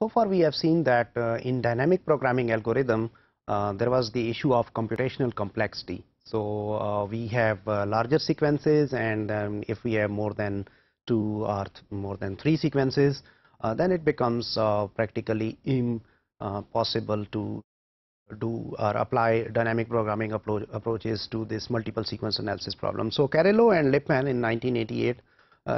so far we have seen that uh, in dynamic programming algorithm, uh, there was the issue of computational complexity. So uh, we have uh, larger sequences and um, if we have more than two or more than three sequences, uh, then it becomes uh, practically impossible to do or apply dynamic programming approaches to this multiple sequence analysis problem. So Carrillo and Lipman in 1988,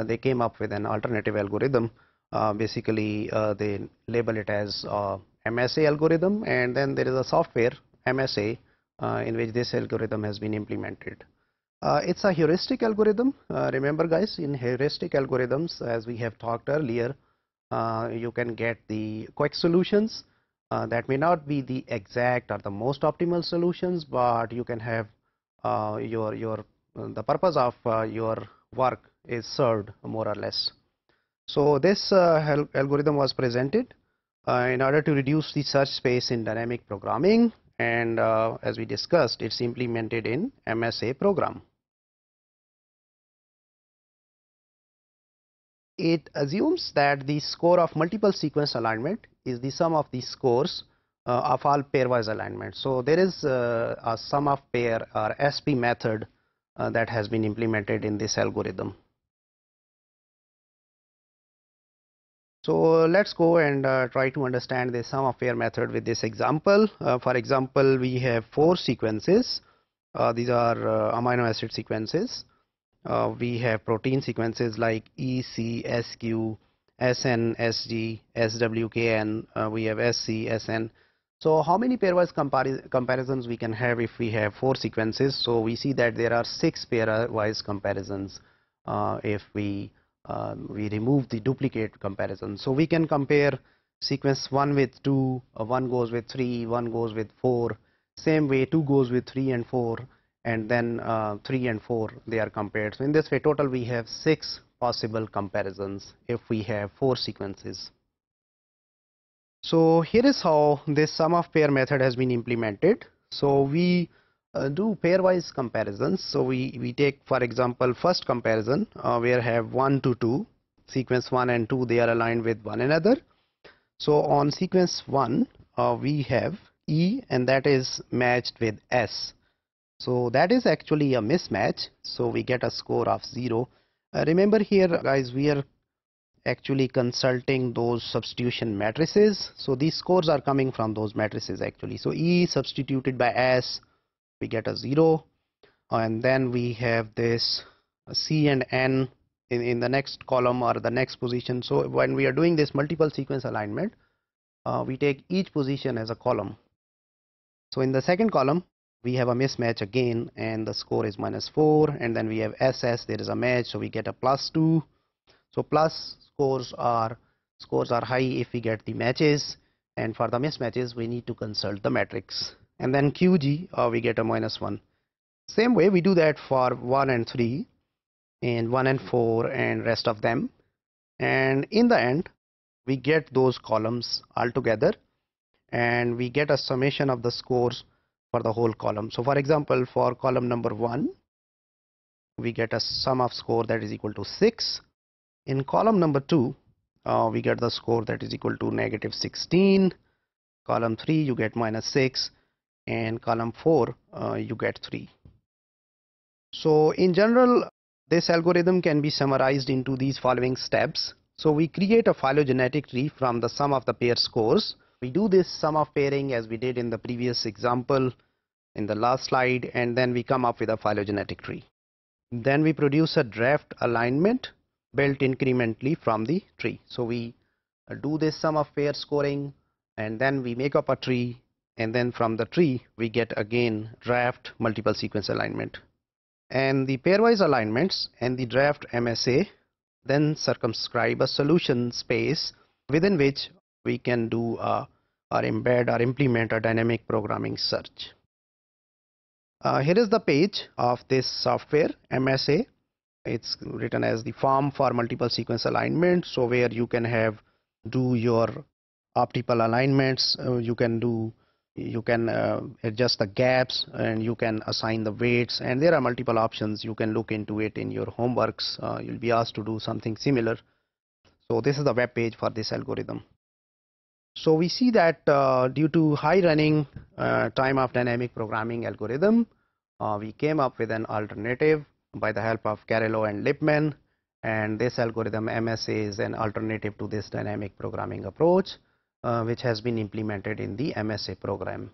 they came up with an alternative algorithm uh, basically uh, they label it as uh, MSA algorithm and then there is a software MSA uh, in which this algorithm has been implemented. Uh, it's a heuristic algorithm. remember guys in heuristic algorithms as we have talked earlier you can get the quick solutions that may not be the exact or the most optimal solutions but you can have your your the purpose of your work is served more or less. So this uh, algorithm was presented uh, in order to reduce the search space in dynamic programming and uh, as we discussed it's implemented in MSA program. It assumes that the score of multiple sequence alignment is the sum of the scores uh, of all pairwise alignment. So there is uh, a sum of pair or SP method uh, that has been implemented in this algorithm. So let's go and uh, try to understand the sum of pair method with this example. Uh, for example, we have four sequences. Uh, these are uh, amino acid sequences. Uh, we have protein sequences like E, C, SQ, SN. Uh, we have SC, SN. So how many pairwise compar comparisons we can have if we have four sequences? So we see that there are six pairwise comparisons if we uh, we remove the duplicate comparison. So we can compare sequence 1 with 2, uh, 1 goes with 3, 1 goes with 4, same way 2 goes with 3 and 4 and then uh, 3 and 4 they are compared. So in this way total we have 6 possible comparisons if we have 4 sequences. So here is how this sum of pair method has been implemented. So we uh, do pairwise comparisons. So we, we take for example first comparison uh, where have 1 to 2 sequence 1 and 2 they are aligned with one another. So on sequence 1 uh, we have E and that is matched with S. So that is actually a mismatch so we get a score of 0. Uh, remember here guys we are actually consulting those substitution matrices so these scores are coming from those matrices actually so E substituted by S we get a 0 and then we have this C and N in, in the next column or the next position. So when we are doing this multiple sequence alignment, uh, we take each position as a column. So in the second column, we have a mismatch again and the score is minus 4 and then we have SS, there is a match, so we get a plus 2. So plus scores are scores are high if we get the matches and for the mismatches we need to consult the matrix and then QG uh, we get a minus 1 same way we do that for 1 and 3 and 1 and 4 and rest of them. And in the end we get those columns all together and we get a summation of the scores for the whole column. So for example for column number 1 we get a sum of score that is equal to 6 in column number 2 uh, we get the score that is equal to negative 16 column 3 you get minus 6 and column 4 uh, you get 3 so in general this algorithm can be summarized into these following steps. So we create a phylogenetic tree from the sum of the pair scores. We do this sum of pairing as we did in the previous example in the last slide and then we come up with a phylogenetic tree. Then we produce a draft alignment built incrementally from the tree. So we do this sum of pair scoring and then we make up a tree and then from the tree we get again draft multiple sequence alignment and the pairwise alignments and the draft MSA then circumscribe a solution space within which we can do uh, or embed or implement a dynamic programming search. Uh, here is the page of this software MSA. It's written as the form for multiple sequence alignment. So where you can have do your optimal alignments, uh, you can do you can uh, adjust the gaps and you can assign the weights. And there are multiple options. You can look into it in your homeworks. Uh, you'll be asked to do something similar. So this is the web page for this algorithm. So we see that uh, due to high running uh, time of dynamic programming algorithm, uh, we came up with an alternative by the help of Carrillo and Lipman. And this algorithm MSA is an alternative to this dynamic programming approach uh, which has been implemented in the MSA program.